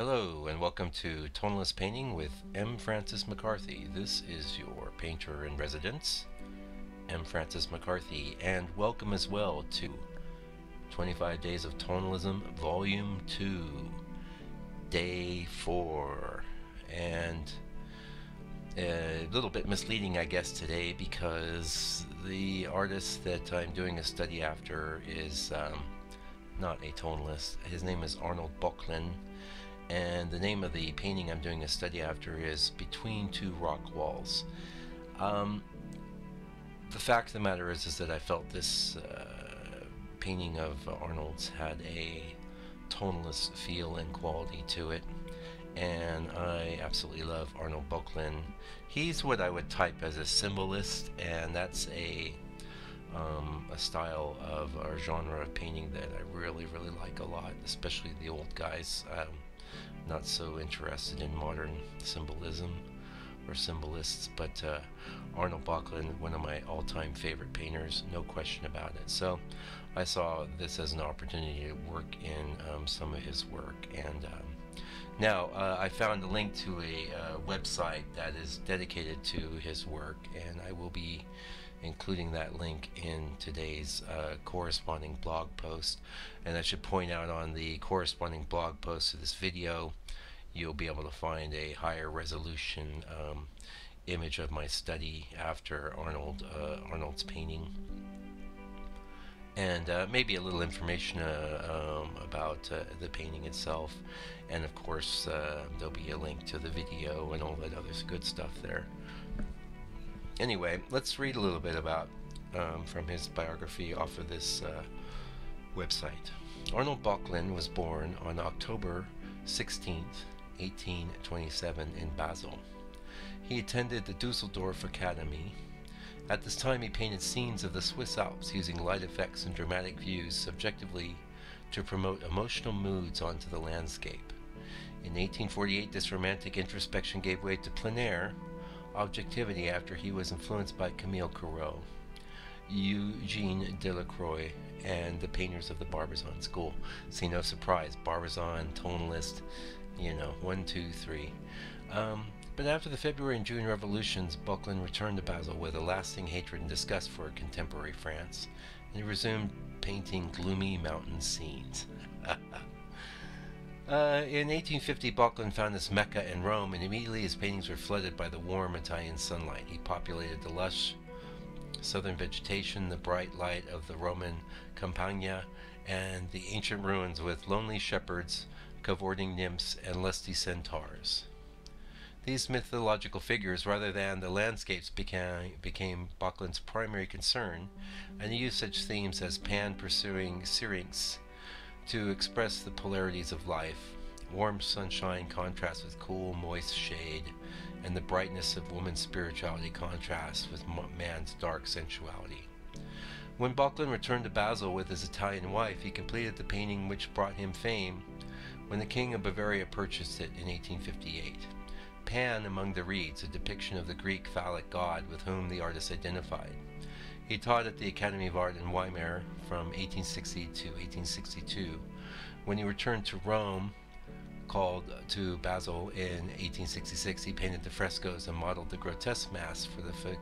Hello, and welcome to Tonalist Painting with M. Francis McCarthy. This is your painter in residence, M. Francis McCarthy, and welcome as well to 25 Days of Tonalism, Volume 2, Day 4. And a little bit misleading, I guess, today because the artist that I'm doing a study after is um, not a tonalist. His name is Arnold Böcklin and the name of the painting I'm doing a study after is Between Two Rock Walls. Um, the fact of the matter is, is that I felt this uh, painting of Arnold's had a tonalist feel and quality to it, and I absolutely love Arnold Böcklin. He's what I would type as a symbolist, and that's a um, a style of a genre of painting that I really, really like a lot, especially the old guys. Um, not so interested in modern symbolism or symbolists, but uh, Arnold Böcklin, one of my all-time favorite painters, no question about it. So I saw this as an opportunity to work in um, some of his work. And um, now uh, I found a link to a uh, website that is dedicated to his work, and I will be including that link in today's uh, corresponding blog post. And I should point out on the corresponding blog post to this video, you'll be able to find a higher resolution um, image of my study after Arnold uh, Arnold's painting. And uh, maybe a little information uh, um, about uh, the painting itself. And of course, uh, there'll be a link to the video and all that other good stuff there anyway, let's read a little bit about um, from his biography off of this uh, website. Arnold Böcklin was born on October 16, 1827, in Basel. He attended the Dusseldorf Academy. At this time, he painted scenes of the Swiss Alps using light effects and dramatic views subjectively to promote emotional moods onto the landscape. In 1848, this romantic introspection gave way to plein air, objectivity after he was influenced by Camille Corot, Eugene Delacroix, and the painters of the Barbizon school. See, no surprise, Barbizon, tonalist, you know, one, two, three. Um, but after the February and June revolutions, Böcklin returned to Basel with a lasting hatred and disgust for contemporary France, and he resumed painting gloomy mountain scenes. Uh, in 1850, Böcklin found his Mecca in Rome, and immediately his paintings were flooded by the warm Italian sunlight. He populated the lush southern vegetation, the bright light of the Roman Campagna, and the ancient ruins with lonely shepherds, cavorting nymphs, and lusty centaurs. These mythological figures, rather than the landscapes, became, became primary concern, and he used such themes as Pan pursuing Syrinx, to express the polarities of life. Warm sunshine contrasts with cool, moist shade, and the brightness of woman's spirituality contrasts with man's dark sensuality. When Böcklin returned to Basel with his Italian wife, he completed the painting which brought him fame when the King of Bavaria purchased it in 1858. Pan Among the Reeds, a depiction of the Greek phallic god with whom the artist identified. He taught at the Academy of Art in Weimar from 1860 to 1862. When he returned to Rome, called to Basel in 1866, he painted the frescoes and modeled the grotesque mass for the fa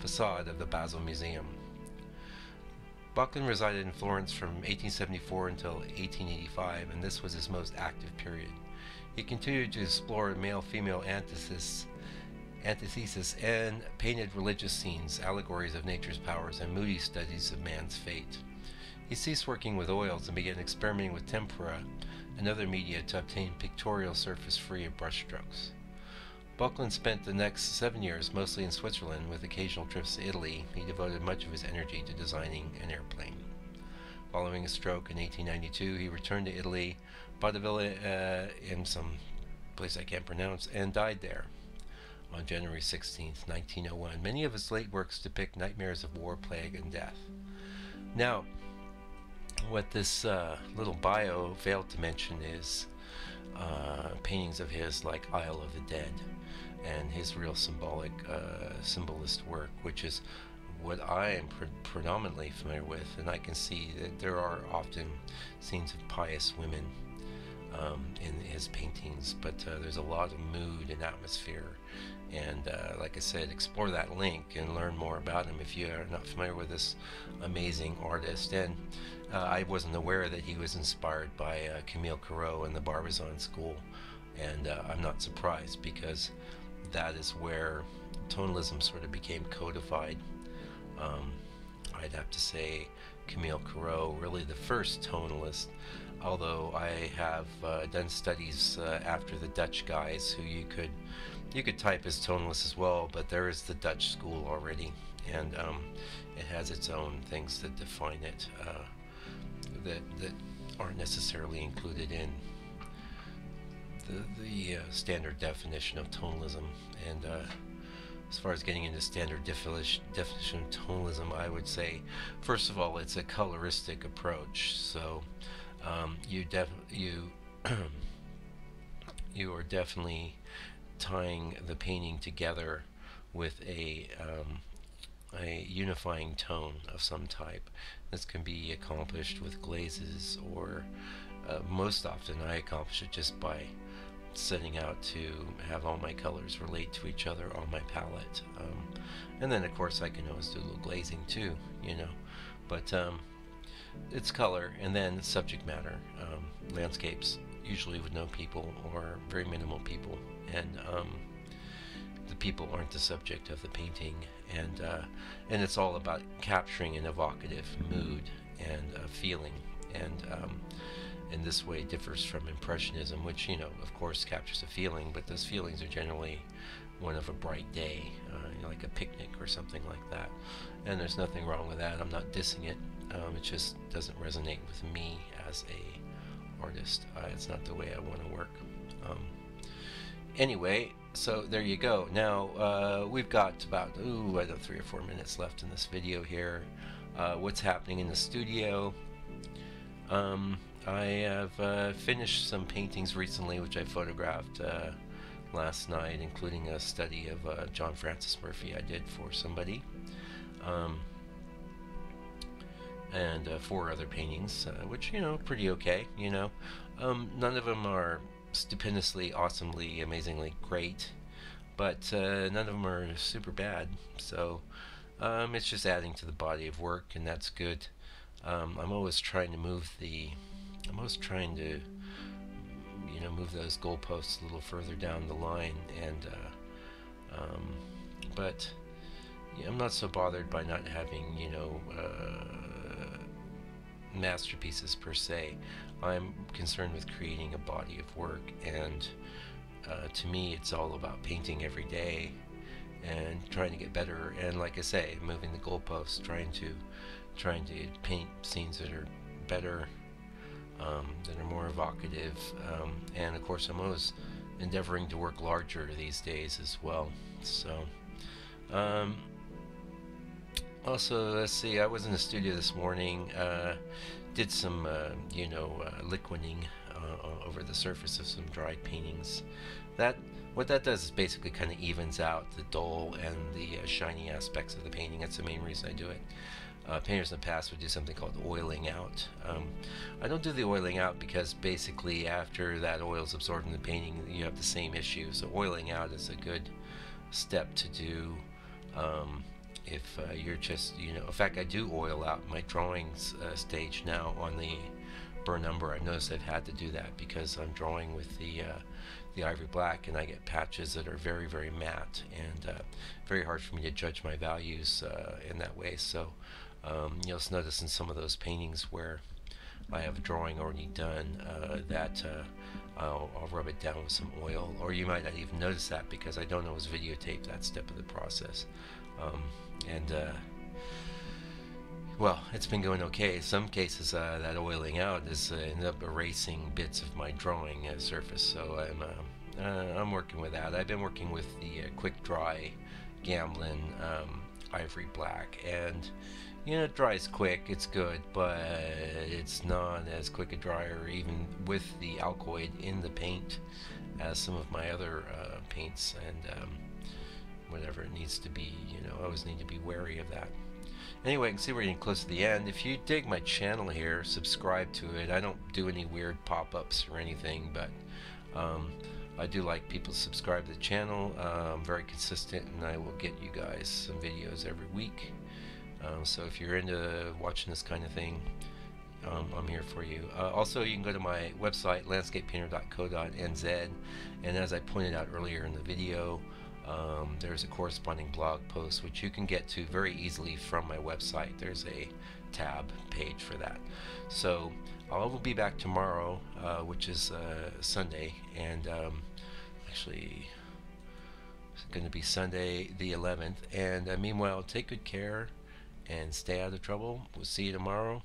facade of the Basel Museum. Böcklin resided in Florence from 1874 until 1885, and this was his most active period. He continued to explore male-female antithesis antithesis, and painted religious scenes, allegories of nature's powers, and moody studies of man's fate. He ceased working with oils and began experimenting with tempera and other media to obtain pictorial surface free of brushstrokes. Böcklin spent the next seven years mostly in Switzerland with occasional trips to Italy. He devoted much of his energy to designing an airplane. Following a stroke in 1892, he returned to Italy, bought a villa uh, in some place I can't pronounce, and died there on January 16, 1901. Many of his late works depict nightmares of war, plague, and death. Now, what this uh, little bio failed to mention is uh, paintings of his like Isle of the Dead and his real symbolic uh, symbolist work, which is what I am pre predominantly familiar with, and I can see that there are often scenes of pious women um, in his paintings, but uh, there's a lot of mood and atmosphere. And uh, like I said, explore that link and learn more about him if you are not familiar with this amazing artist. And uh, I wasn't aware that he was inspired by uh, Camille Corot and the Barbizon School, and uh, I'm not surprised because that is where tonalism sort of became codified. Um, I'd have to say Camille Corot, really the first tonalist, although I have uh, done studies uh, after the Dutch guys who you could you could type as tonalist as well, but there is the Dutch school already, and um, it has its own things that define it uh, that that aren't necessarily included in the the uh, standard definition of tonalism. And uh, as far as getting into standard definition of tonalism, I would say, first of all, it's a coloristic approach. So um, you def you you are definitely tying the painting together with a um, a unifying tone of some type. This can be accomplished with glazes or uh, most often I accomplish it just by setting out to have all my colors relate to each other on my palette. Um, and then of course I can always do a little glazing too, you know. But um, it's color and then subject matter. Um, landscapes usually with no people or very minimal people and um, the people aren't the subject of the painting and uh, and it's all about capturing an evocative mood and a feeling and um, in this way differs from impressionism which you know of course captures a feeling but those feelings are generally one of a bright day uh, you know, like a picnic or something like that and there's nothing wrong with that I'm not dissing it um, it just doesn't resonate with me as a artist uh, it's not the way I want to work um, anyway, so there you go. Now, uh, we've got about, ooh, I don't three or four minutes left in this video here. Uh, what's happening in the studio. Um, I have uh, finished some paintings recently, which I photographed uh, last night, including a study of uh, John Francis Murphy I did for somebody. Um, and uh, four other paintings, which, you know, pretty okay, you know. Um, none of them are stupendously, awesomely, amazingly great, but uh, none of them are super bad. So um, it's just adding to the body of work, and that's good. Um, I'm always trying to move the, I'm always trying to, you know, move those goalposts a little further down the line, and uh, um, but yeah, I'm not so bothered by not having, you know. Uh, masterpieces per se. I'm concerned with creating a body of work, and uh, to me, it's all about painting every day and trying to get better. And like I say, moving the goalposts, trying to trying to paint scenes that are better, um, that are more evocative, um, and of course, I'm always endeavoring to work larger these days as well. So. Um, also, let's see, I was in the studio this morning, uh, did some, uh, you know, uh, liquiding uh, over the surface of some dried paintings. That What that does is basically kind of evens out the dull and the uh, shiny aspects of the painting. That's the main reason I do it. Uh, painters in the past would do something called oiling out. Um, I don't do the oiling out because basically after that oil is absorbed in the painting, you have the same issue. So oiling out is a good step to do. Um, if uh, you're just, you know, in fact, I do oil out my drawings uh, stage now on the burn umber. I've noticed I've had to do that because I'm drawing with the uh, the ivory black and I get patches that are very, very matte and uh, very hard for me to judge my values uh, in that way. So um, you'll notice in some of those paintings where I have a drawing already done uh, that I'll, I'll, rub it down with some oil or you might not even notice that because I don't always videotape that step of the process. Um, and uh, well, it's been going okay. in Some cases uh, that oiling out has uh, ended up erasing bits of my drawing uh, surface, so I'm uh, uh, I'm working with that. I've been working with the quick dry Gamblin um, ivory black, and you know, it dries quick. It's good, but it's not as quick a dryer, even with the Alkyd in the paint, as some of my other paints. And um, whatever it needs to be. You know, I always need to be wary of that. Anyway, you can see we're getting close to the end. If you dig my channel here, subscribe to it. I don't do any weird pop-ups or anything, but um, I do like people to subscribe to the channel. Uh, I'm very consistent, and I will get you guys some videos every week. Um, so if you're into watching this kind of thing, um, I'm here for you. Uh, also, you can go to my website, landscapepainter.co.nz, and as I pointed out earlier in the video, um, there's a corresponding blog post which you can get to very easily from my website. There's a tab page for that. So I will be back tomorrow, uh, which is uh, Sunday, and um, actually it's going to be Sunday the 11th. And uh, meanwhile, take good care and stay out of trouble. We'll see you tomorrow.